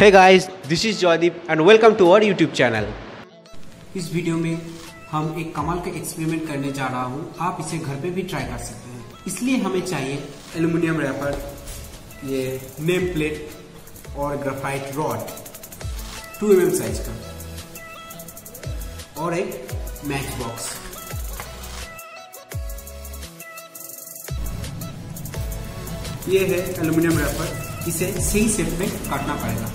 Hey guys, this is Joydeep and welcome to our YouTube channel. इस video में हम एक कमाल का एक्सपेरिमेंट करने जा रहा हूँ। आप इसे घर पे भी ट्राई कर सकते हैं। इसलिए हमें चाहिए एल्यूमिनियम रैपर ये नेम प्लेट और ग्राफाइट रॉड 2 एम साइज़ का और एक मैच बॉक्स ये है एल्यूमिनियम रैपर इसे सही शेप में काटना पड़ेगा।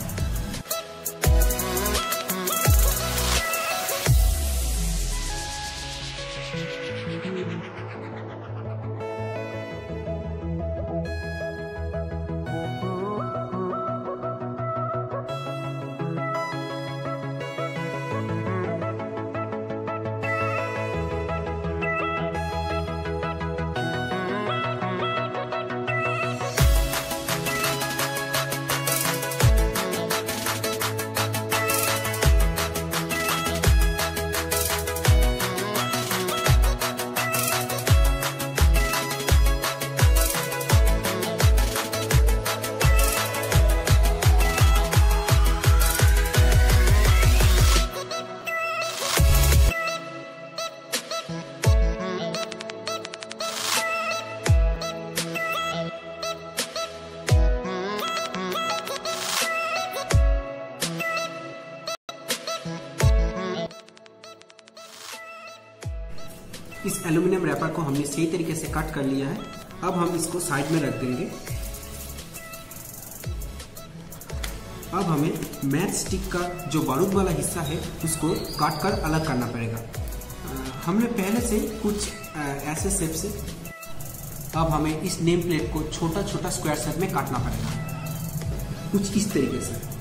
इस एल्यूमिनियम रैपर को हमने सही तरीके से कट कर लिया है। अब हम इसको साइड में रख देंगे। अब हमें मैथ स्टिक का जो बारूद वाला हिस्सा है, उसको काट कर अलग करना पड़ेगा। हमने पहले से कुछ ऐसे शेप से अब हमें इस नेम प्लेट को छोटा छोटा स्क्वायर शेप में काटना पड़ेगा। कुछ इस तरीके से।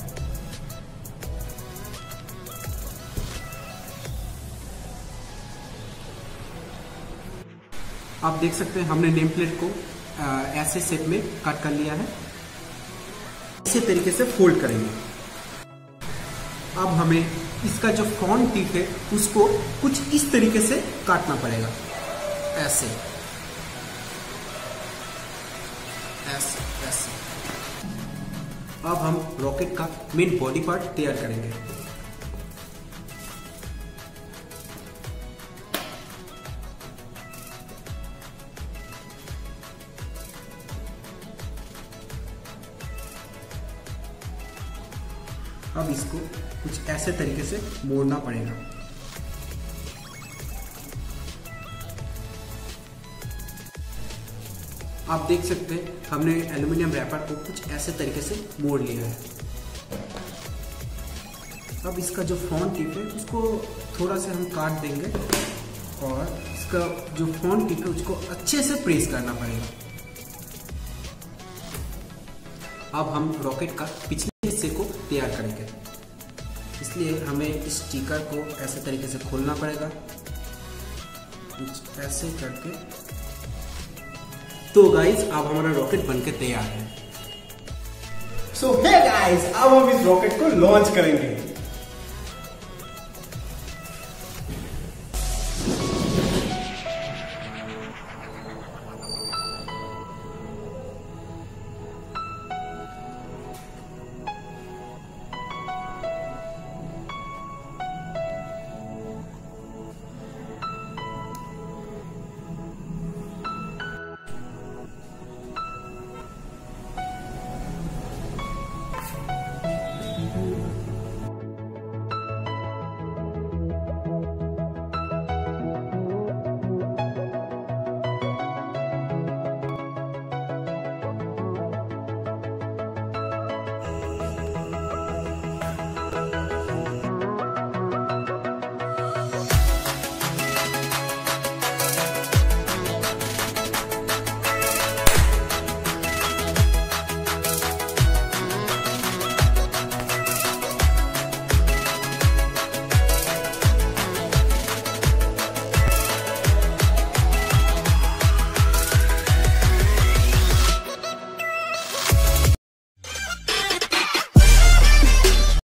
आप देख सकते हैं, हमने नेम प्लेट को ऐसे सेट में कट कर लिया है। इसी तरीके से फोल्ड करेंगे। अब हमें इसका जो फ्रंट टीप है, उसको कुछ इस तरीके से काटना पड़ेगा। ऐसे। ऐसे ऐसे। अब हम रॉकेट का मेन बॉडी पार्ट तैयार करेंगे। अब इसको कुछ ऐसे तरीके से मोड़ना पड़ेगा। आप देख सकते हैं, हमने एल्यूमिनियम रैपर को कुछ ऐसे तरीके से मोड़ लिया है। अब इसका जो फ्रंट टिप है, उसको थोड़ा सा हम काट देंगे और इसका जो फ्रंट टिप है, उसको अच्छे से प्रेस करना पड़ेगा। अब हम रॉकेट का पिछले हिस्से को तैयार करेंगे। इसलिए हमें इस स्टीकर को ऐसे तरीके से खोलना पड़ेगा। ऐसे करके। तो गाइस अब हमारा रॉकेट बनके तैयार है। सो हे गाइस अब हम इस रॉकेट को लॉन्च करेंगे।